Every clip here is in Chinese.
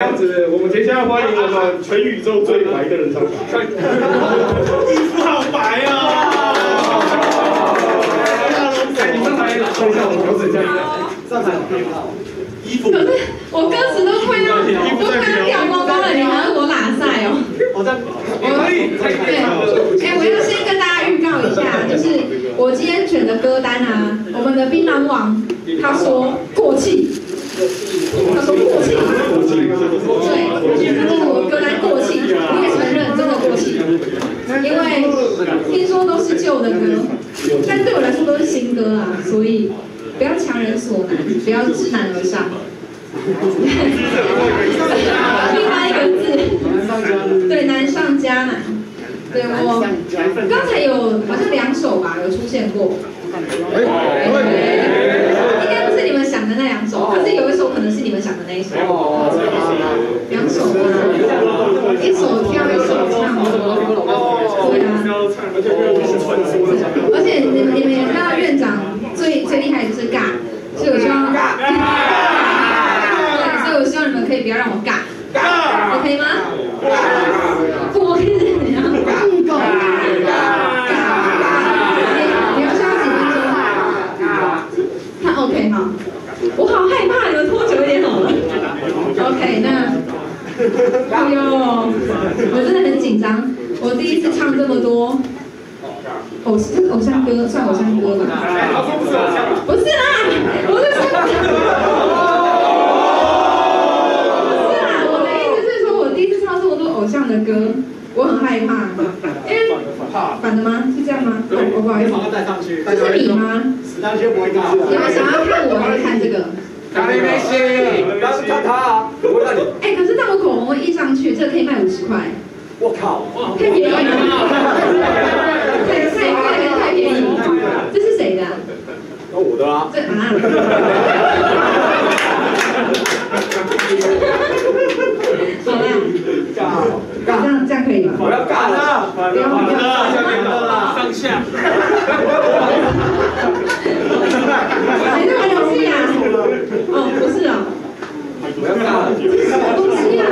这样子，我们接下来欢迎我们全宇宙最白的人上台。衣服好白啊！哎，你上台看一下我们歌词这样子，上台很好。衣服，可是我歌词都快要都快要掉光光了，你还要我拉赛哦？我在，我可以，可以，对，哎，我要先跟大家预告一下，就是我今天选的歌单啊，我们的槟榔王他说过气，他说过气，对，他就是我歌单过气，我也承认真的过气，因为听说都是旧的歌，但对我来说都是新歌啊，所以不要强人所难，不要知难而上。另外一个字，对，难上加难。对我刚才有好像两首吧，有出现过。那两首，可是有一首可能是你们想的那一首。两首吗？一首跳，一首唱。对啊。而且你们你们也知道院长最最厉害的就是尬，所以我希望。尬，所以我希望你们可以不要让我尬。OK 吗？不 OK 是怎样？你要需要几分钟？看 OK 哈，我好害怕，你们拖久一点好了。OK，那，哎呦，我真的很紧张，我第一次唱这么多偶这是偶像歌，算偶像歌吧？不是啦，我是说。不是啦，我的意思是说，我第一次唱这么多偶像的歌，我很害怕，因为反的吗？是这样吗？哦，我不好意思。带上去，这是你吗？你们想要看我还是看这个？看你没戏，当然看他啊，我会看你。哎，可是那我口红印上去，这个可以卖五十块，我靠，太便宜了，太太太便宜？这是谁的？那我的啊。这啊。好啦，这样这样可以吗？我要干了，不要不要上下。谁在玩游戏啊？是哦。我要干了。这是什么东西啊？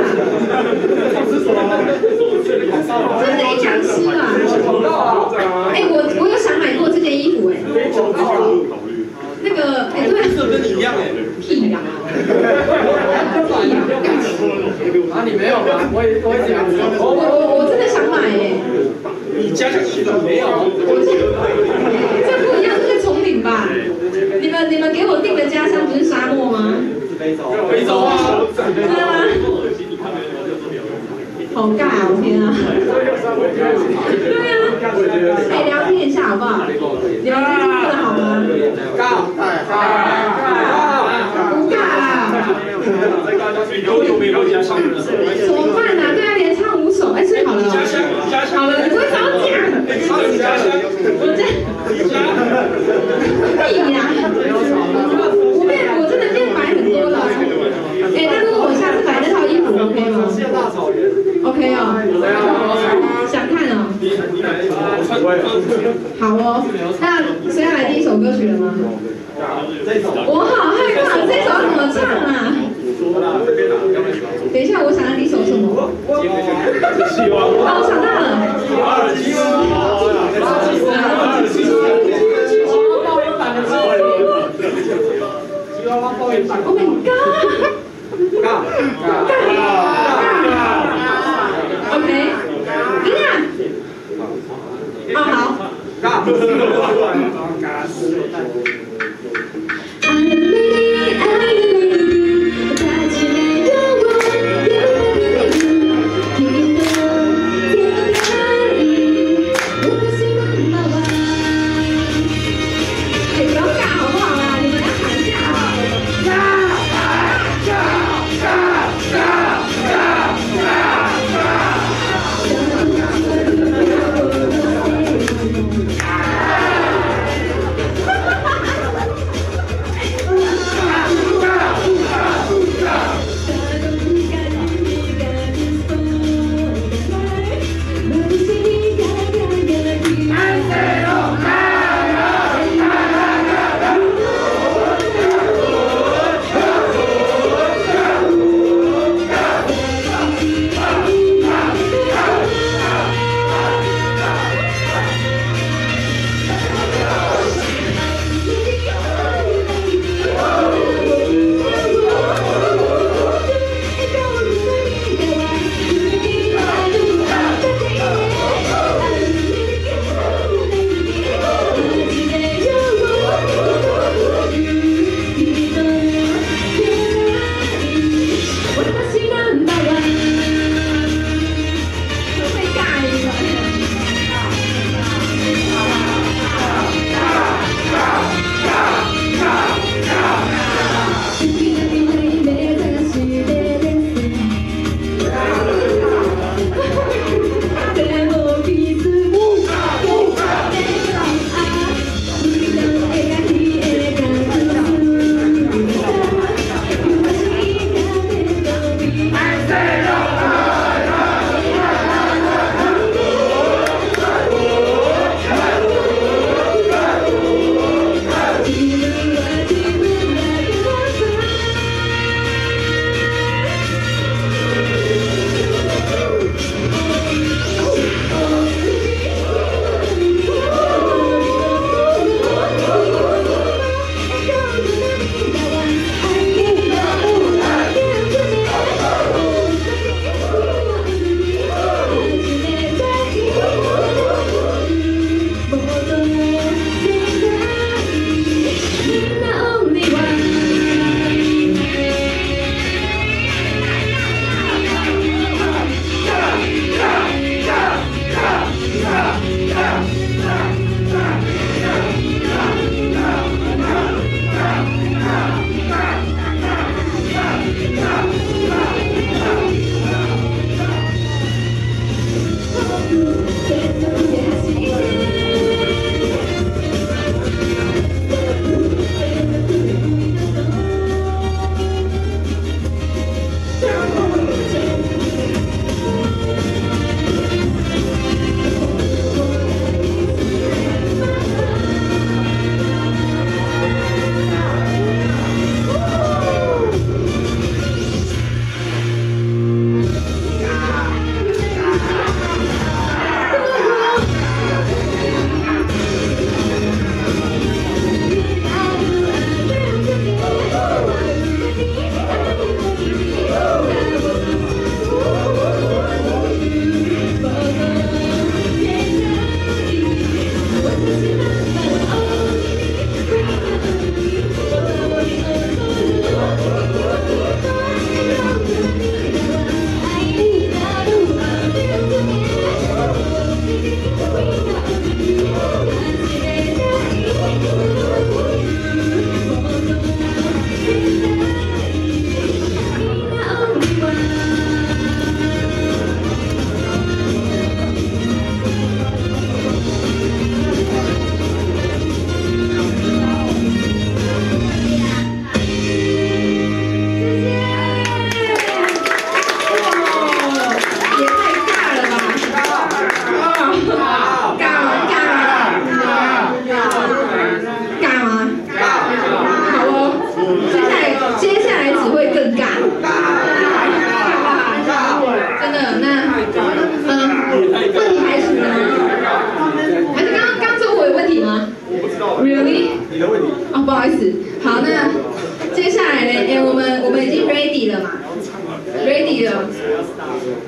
这是一强师啊！哎，我我有想买过这件衣服哎。那个哎，对。这跟你一样哎。屁呀！啊，你没有吗？我也我也这样。我我我真的想买哎。你家乡衣服没有？这不一样，这是丛林吧？你们你们给我定的家乡不是沙漠吗？非洲。非洲啊。对啊。好尬啊！我天啊！对啊。哎，聊天一下好不好？你们最近过得好吗？尬，不尬啦。有有没有家乡人？怎么办呢？对啊，连唱五首，哎，最好了。好了，你为什么要讲？我这。你呀！我变，我真的变白很多了。哎，那如果我下次买那套衣服，OK 吗？OK 哦。想看哦。好哦。那谁要来第一首歌曲了吗？我好害怕，这首要怎么唱啊？等一下，我想要第一首什么？哦，我想到了。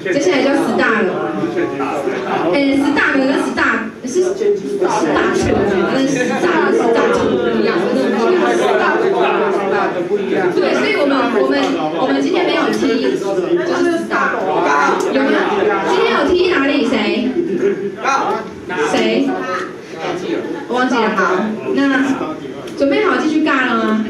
接下来叫 star 了。哎，star 跟 star 是 star 犬吗？跟 star 跟 star 不一样，真的不一样。对，所以我们我们我们今天没有踢，就是 star。有吗？今天有踢哪里？谁？谁？我忘记了。好，那准备好继续尬了吗？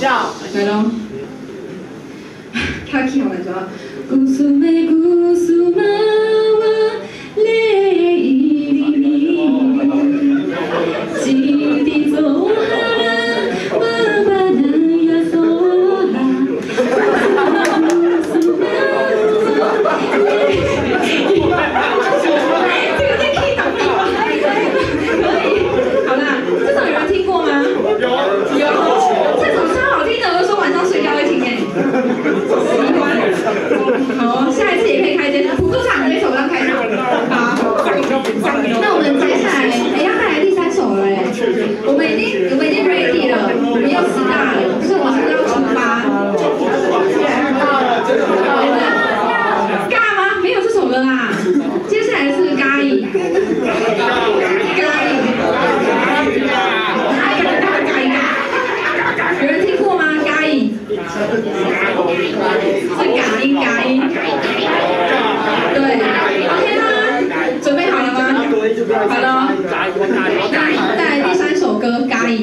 자, 그럼 다 기억나죠? 웃음에 웃음에 好了，大一带来第三首歌《》。咖喱。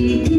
Thank you.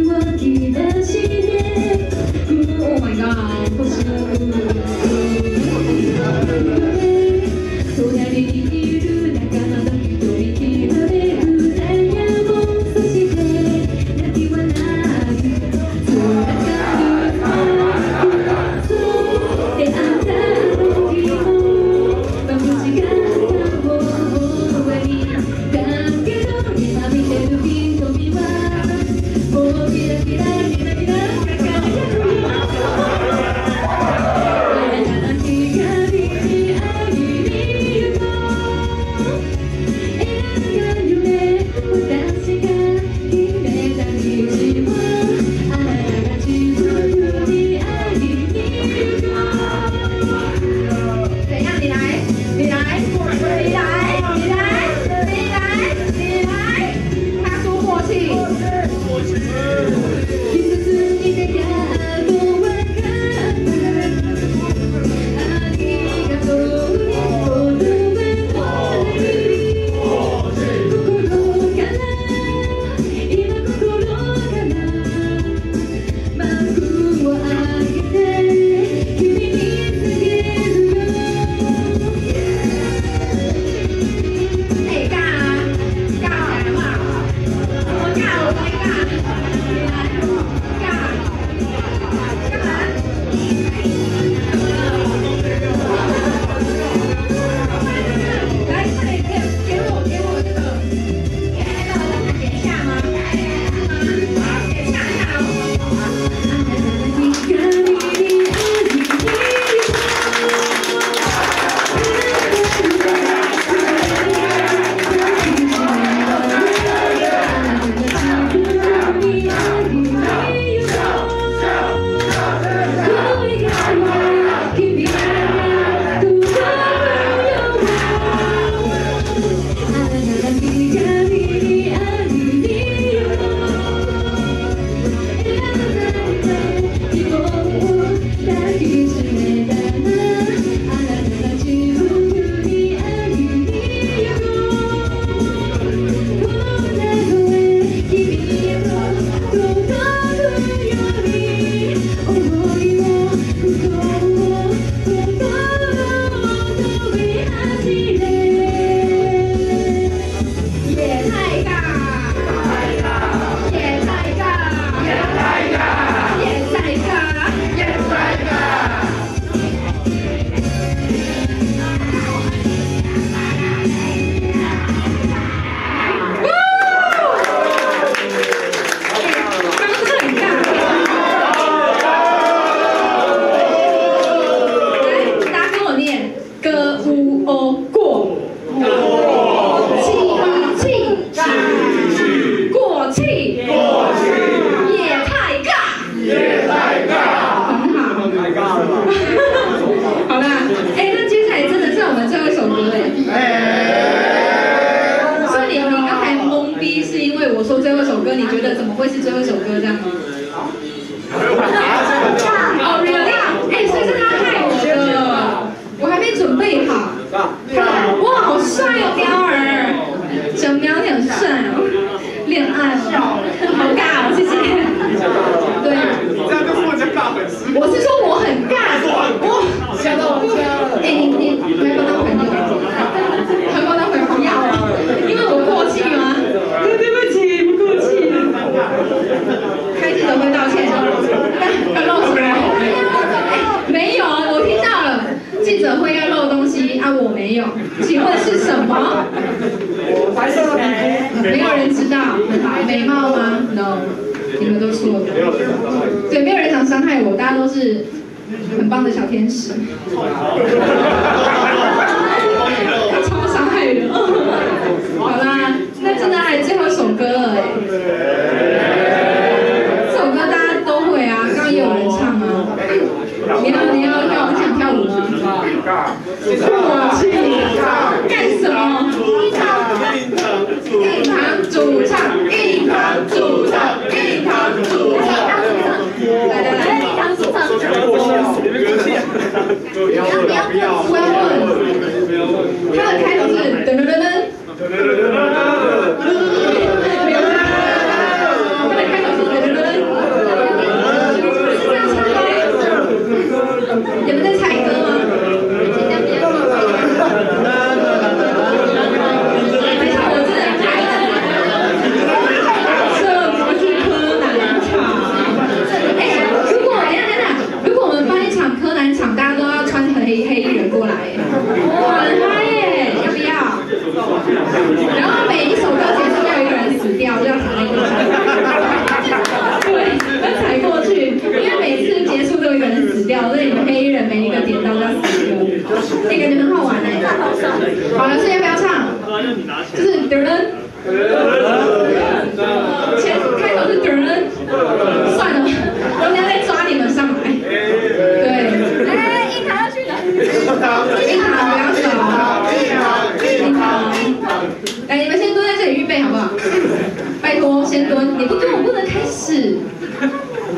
拜托，先蹲，你不蹲我不能开始。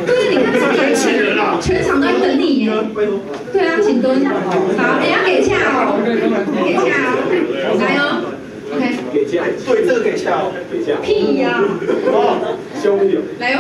对啊，你看，这是全全场都在等你耶。对啊，请蹲一下。好，你要给恰哦，给恰啊，来哦。OK，给恰，对这个给恰哦，给。屁呀！来哦，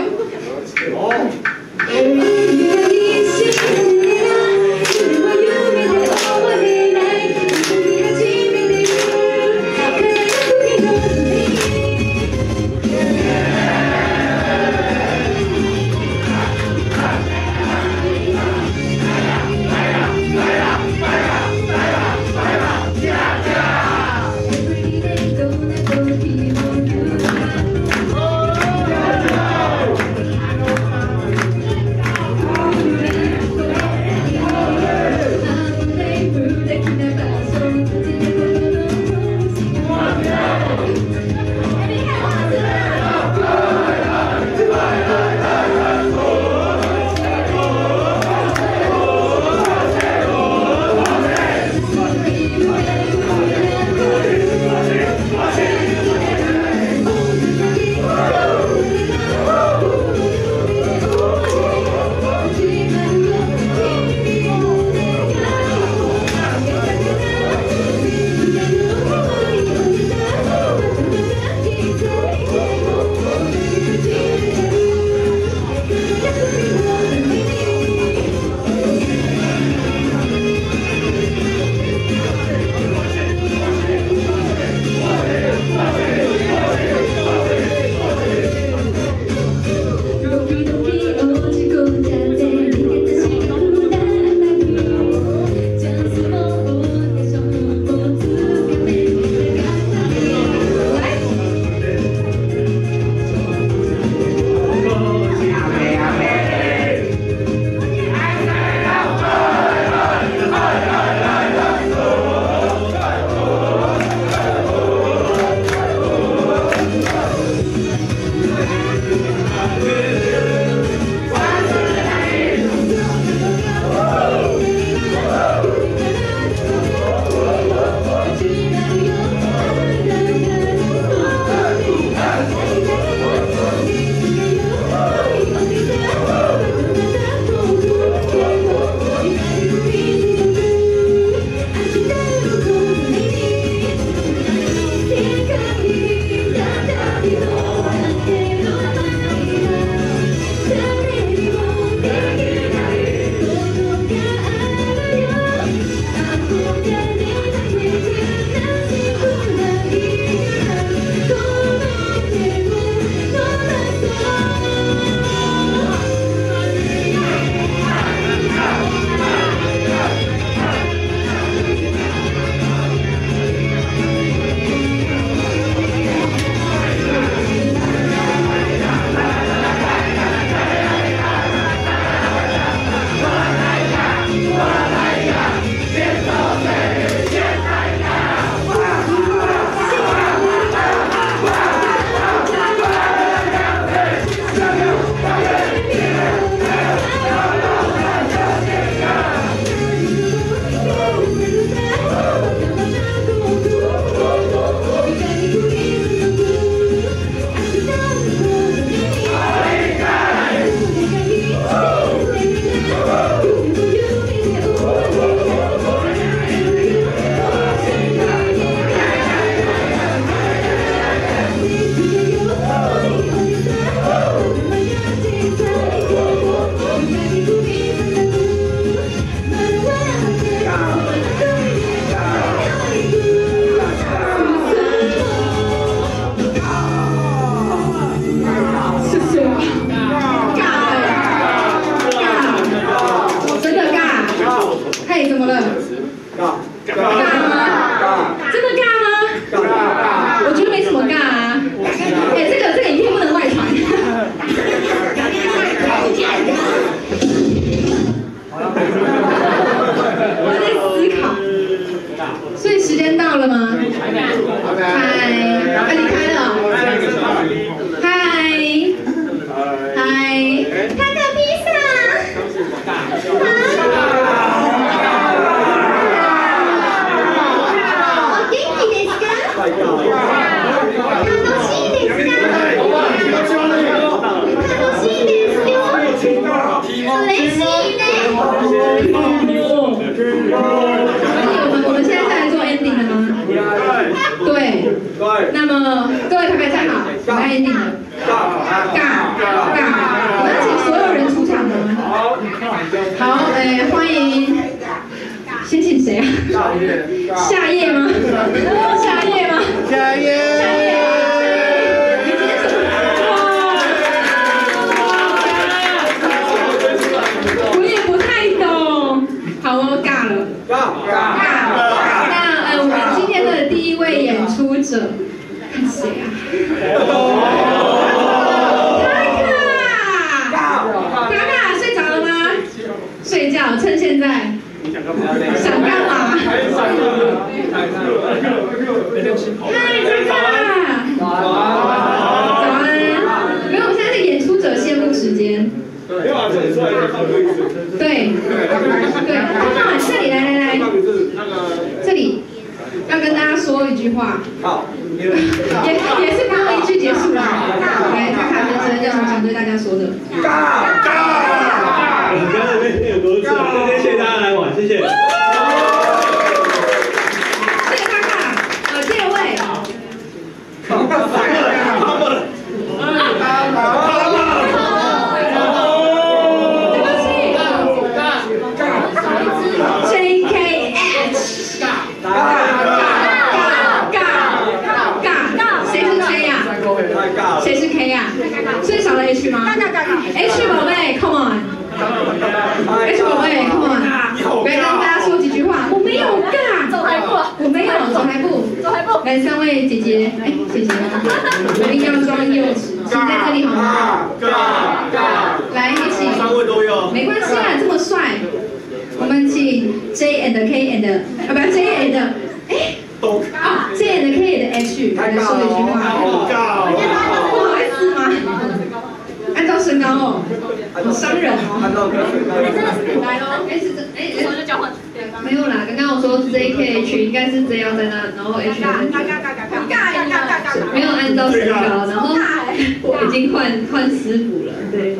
已经换换师傅了。对，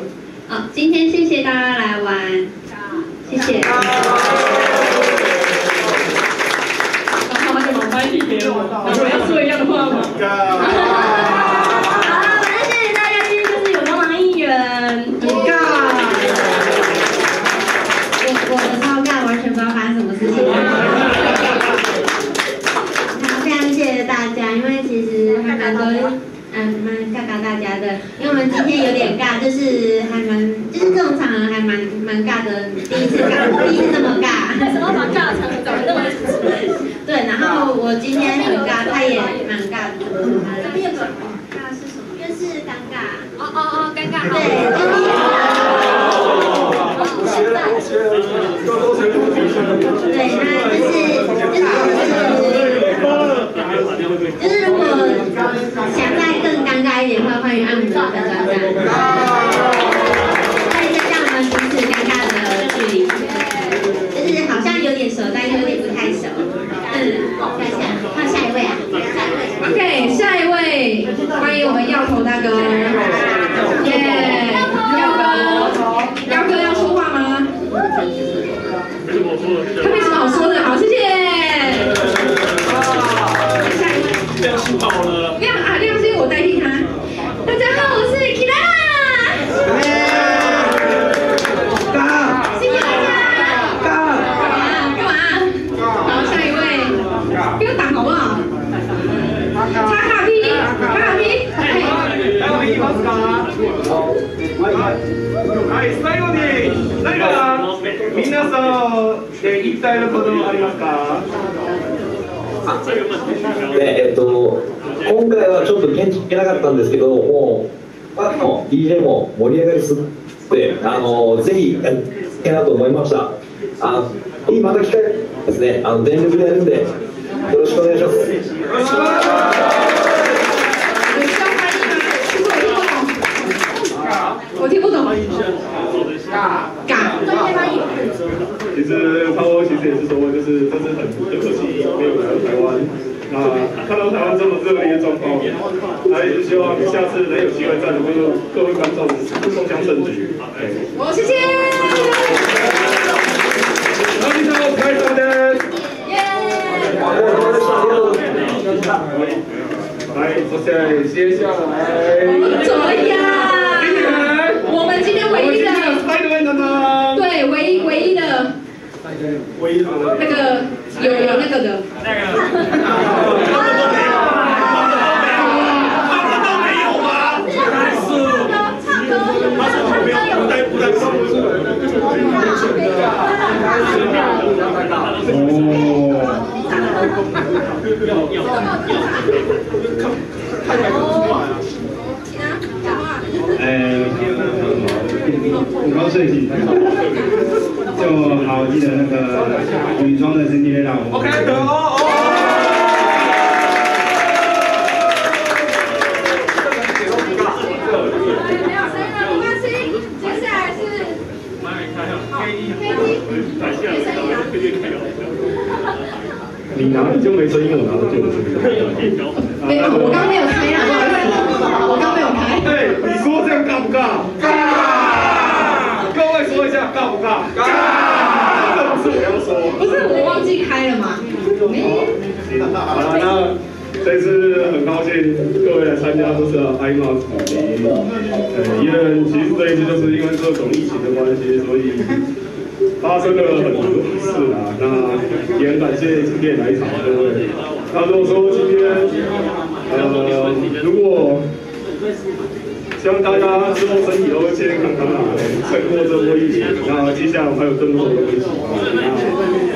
好，今天谢谢大家来玩，谢谢。然后他就把麦递给我，我要说一样的话吗？就是还蛮，就是这种场合还蛮蛮尬的，第一次尬，第一次这么尬，什么好尬的场合搞得那么 对，然后我今天很尬，他也蛮尬的，尬是什么？就是尴尬，哦哦哦，尴尬，对。たいなことありますか？え、っと今回はちょっと現地行けなかったんですけどもうパッの DJ も盛り上がりすってあのぜひやりなと思いました。あいいまた機会ですね。あの全力でやるんでよろしくお願いします。之前是说，就是这是很很可惜没有来到台湾。那、啊、看到台湾这么热烈的状况，那也是希望下次能有机会再能够各位观众共享盛举。好，谢谢。好接下来开场的，耶！来，首先接下来。怎么？那个有有那个的，很高兴，就好记得那个女装的经纪人让我。OK，得哦哦。没有声音了，没关系。接下来是好 K D，你拿的就没声音，我拿的就有声音。没有，我刚没有开啊，不好意思，我刚没有开。哎，你说这样尬不尬？尬！各位说一下尬不尬？尬！这不是我要说。不是我忘记开了嘛？没。好了，那这次很高兴各位来参加这次的 IMAX 主题。呃，因为其实这一次就是因为各种疫情的关系，所以发生了很多事啊。那也很感谢今天来场各位。那如果说今天呃，如果希望大家之后身体都健健康康啊，撑过这波疫情。那接下来我们还有更多的东西啊。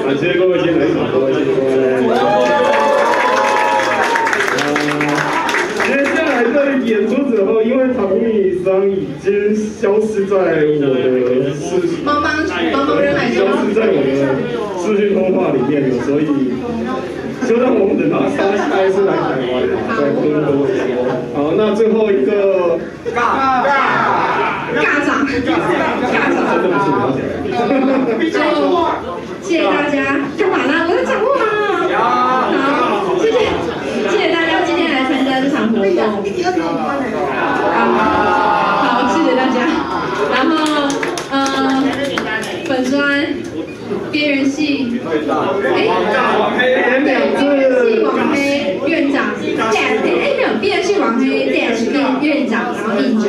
那感谢各位今天来场，各位谢谢各位。接下来的演出之后，因为唐米桑已经消失在我的视茫茫茫茫人海中消失在我的视讯通话里面了，所以就让我们等他下下一次来台湾啊，再跟各位说。好，那最后一个尬尬尬长，尬长。真的不是我要讲。就谢谢大家，干嘛呢？我在讲话啊。好，谢谢，谢谢大家今天来参加这场活动。好，谢谢大家。然后，呃，本专边缘系，哎，对，边缘系网黑院长 dash，哎没有，边缘系网黑 dash 院院长，然后一九。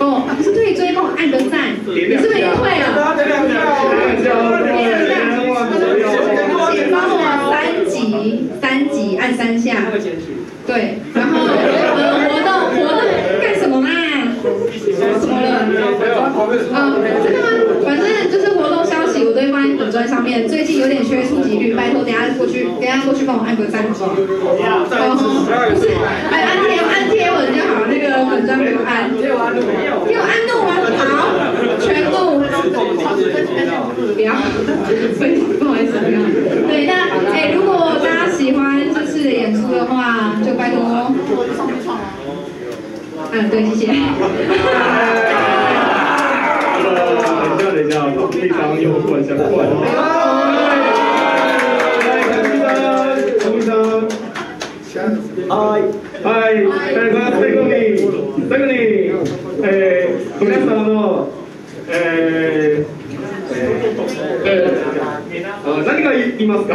哦，不是退追，帮我按个赞，你是不是已经退了？等两下，请帮我三级，三级按三下。对，然后呃，活动活动干什么啦？怎么了？嗯，真的吗？反正就是活动消息，我都会放在粉砖上面。最近有点缺触及率，拜托等下过去，等下过去帮我按个赞好不好？哦，不是，哎，按贴按贴文就好，那个粉砖没有按。给我按怒吗？好，全部。不要，不好意思，不要。对，那哎，如果大家喜欢这次的演出的话，就拜托。嗯，对，谢谢。等一下，等一下，那张又突然想过来了。来，陈医生，陈医生。はい。はい、えー、最後に、最後に、えー、皆様の、えー、えー、あ何が言い。ますか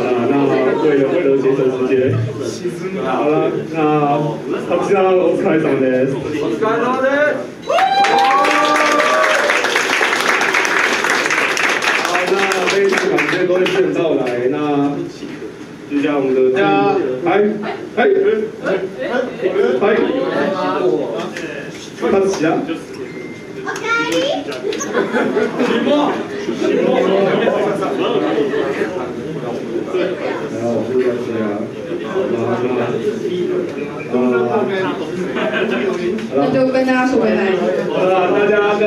啊，那为了为了节省时间，好了，那他们现在我开场的。お疲れ様です。好，那这一次感谢各位线到来，那 就像我们的家，哎哎哎哎，开始啊！OK。然后我是这样，那就跟大家说拜拜。好了，大家跟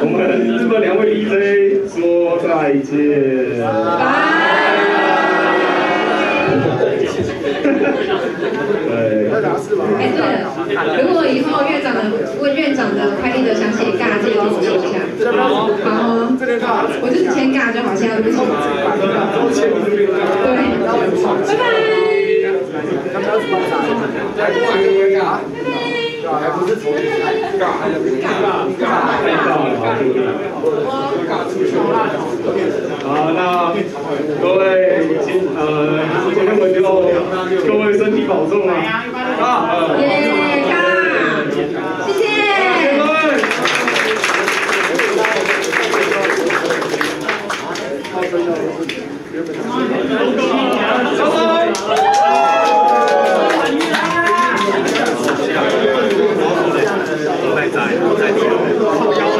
我们日本两位 DJ 说再见。拜。对。哎，对了，如果以后院长的问院长的快递的想写尬，记得跟我说一下。好哦，我就是签尬就好，现在对不行。对，拜拜。好，那各位呃，今天我就各位身体保重啊啊。耶，谢！谢谢。我在九号家